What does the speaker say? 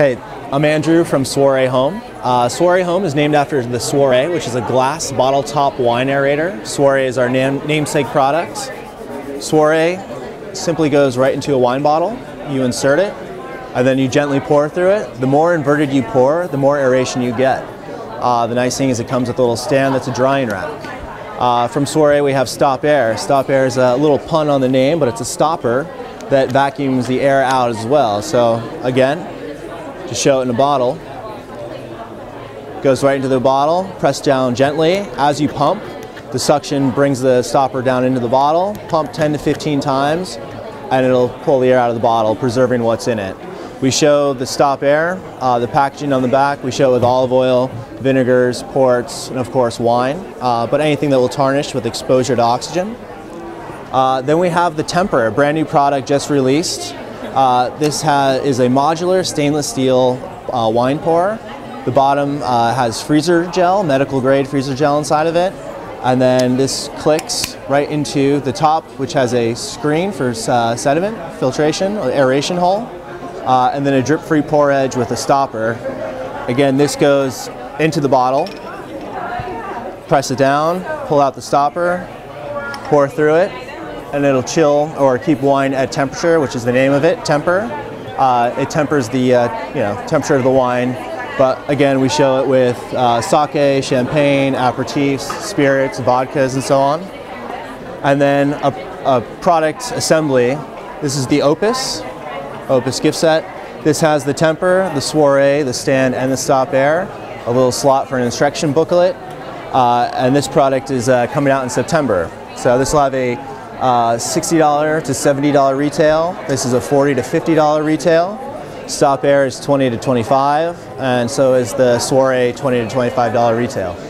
Hey, I'm Andrew from Soiree Home. Uh, Soiree Home is named after the Soiree, which is a glass bottle top wine aerator. Soiree is our nam namesake product. Soiree simply goes right into a wine bottle. You insert it, and then you gently pour through it. The more inverted you pour, the more aeration you get. Uh, the nice thing is it comes with a little stand that's a drying rack. Uh, from Soiree we have Stopair. Stop Air is a little pun on the name, but it's a stopper that vacuums the air out as well. So again, to show it in a bottle. Goes right into the bottle, press down gently. As you pump, the suction brings the stopper down into the bottle, pump 10 to 15 times, and it'll pull the air out of the bottle, preserving what's in it. We show the stopair, uh, the packaging on the back, we show it with olive oil, vinegars, ports, and of course wine, uh, but anything that will tarnish with exposure to oxygen. Uh, then we have the Tempour, a brand new product just released. Uh, this is a modular stainless steel uh, wine pourer. The bottom uh, has freezer gel, medical grade freezer gel inside of it. And then this clicks right into the top, which has a screen for uh, sediment filtration, or aeration hole, uh, and then a drip-free pour edge with a stopper. Again, this goes into the bottle, press it down, pull out the stopper, pour through it, and it'll chill or keep wine at temperature, which is the name of it, temper. Uh, it tempers the uh, you know temperature of the wine, but again we show it with uh, sake, champagne, aperitifs, spirits, vodkas, and so on. And then a, a product assembly. This is the Opus, Opus gift set. This has the tempour, the soiree, the stand, and the stopair. A little slot for an instruction booklet. Uh, and this product is uh, coming out in September. So this will have a uh, $60 to $70 retail. This is a 40 to $50 retail. Stopair is 20 to 25, and so is the Soiree 20 to $25 retail.